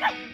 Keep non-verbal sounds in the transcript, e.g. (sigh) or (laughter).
哎 (laughs)